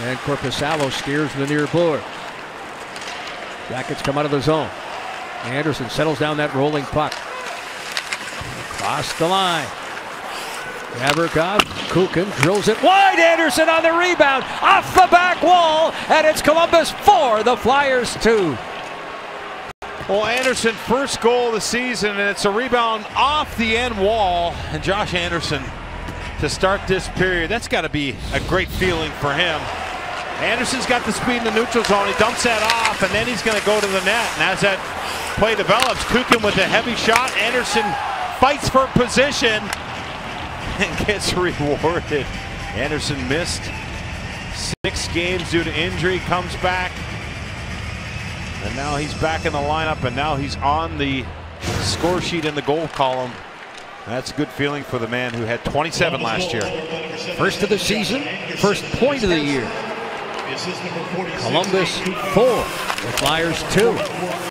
And Korpisalo steers the near board. Jackets come out of the zone. Anderson settles down that rolling puck. Across the line. Gavrikov, Kukan drills it wide. Anderson on the rebound, off the back wall, and it's Columbus four, the Flyers two. Well, Anderson, first goal of the season, and it's a rebound off the end wall. And Josh Anderson to start this period. That's got to be a great feeling for him. Anderson's got the speed in the neutral zone. He dumps that off, and then he's going to go to the net. And as that play develops, Kukan with a heavy shot. Anderson fights for position and gets rewarded. Anderson missed six games due to injury, comes back, and now he's back in the lineup, and now he's on the score sheet in the goal column. That's a good feeling for the man who had 27 last year. First of the season, first point of the year. Columbus four, the Flyers two.